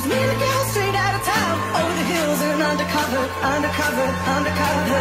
was me, the girl straight out of town. Over the hills and undercover, undercover, undercover.